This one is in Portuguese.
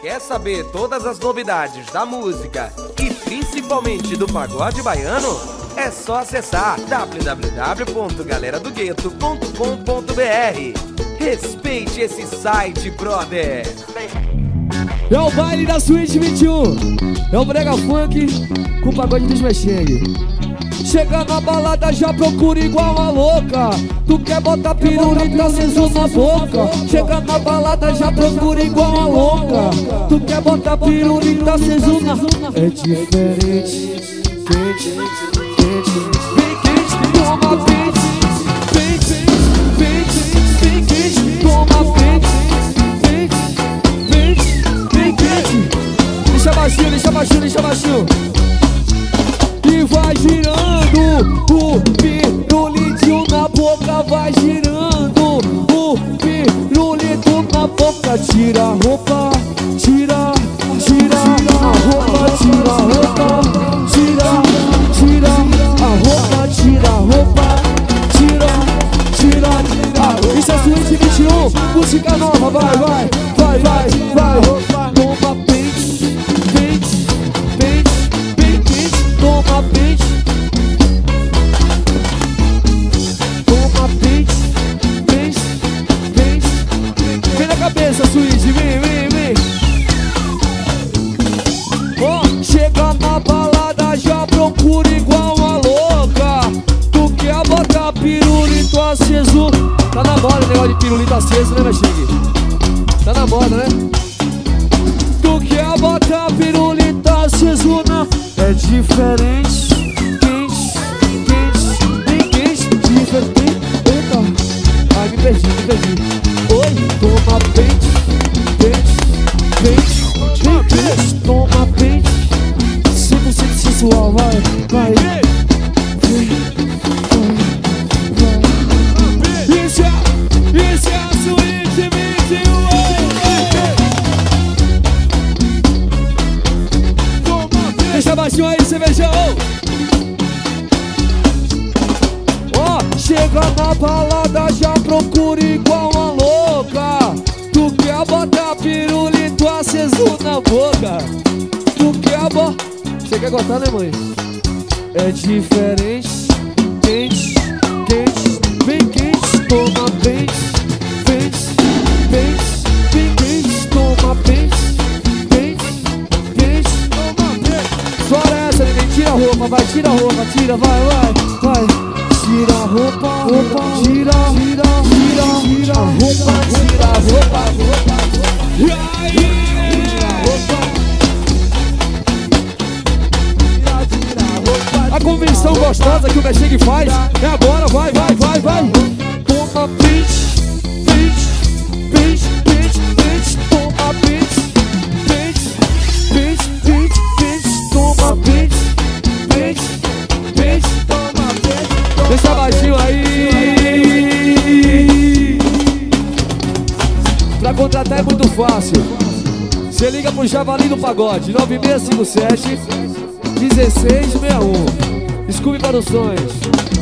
Quer saber todas as novidades da música e principalmente do pagode baiano? É só acessar www.galeradogueto.com.br. Respeite esse site, brother. É o baile da Suíte 21. É o brega funk com o pagode dos mexengue. Chega na balada, já procura igual uma louca. Tu quer botar pirulita aceso na boca. Chega na balada, já procura igual uma louca. Tu quer botar pirulita aceso na. É diferente, quente, quente. Vem quente, toma. Vem quente, vem quente, vem quente, toma. Vem quente, vem quente. Deixa baixinho, deixa baixinho, deixa baixinho vai girando o pirulito na boca vai girando o pirulito na boca tira a roupa tira tira a roupa tira a roupa tira tira a roupa tira a roupa tira tira ah, isso é suíte 21 música nova tá na moda o negócio de pirulito aceso né meu chegue tá na moda né? Tu quer botar pirulita aceso na É diferente Quente, quente, bem quente Diferente, eita Ai, me perdi, me perdi. Oi, toma pente, pente, pente. Bem quente, toma pente. 100% sensual, vai, vai Baixinho aí, cervejão Ó, chega na balada, já procura igual uma louca. Tu quer botar pirulito aceso na boca? Tu quer botar... Você quer gostar, né mãe? É diferente, tira, vai, vai, vai. Tira a roupa, roupa, tira, tira, tira, tira a roupa, tira a roupa, roupa. E aí? Tira a roupa. A convenção gostosa que o Mexengue faz é agora, vai, vai, vai, vai. Toma print, contratar é muito fácil. Você liga pro Javali do Pagode, 9657 1661. Scooby Produções.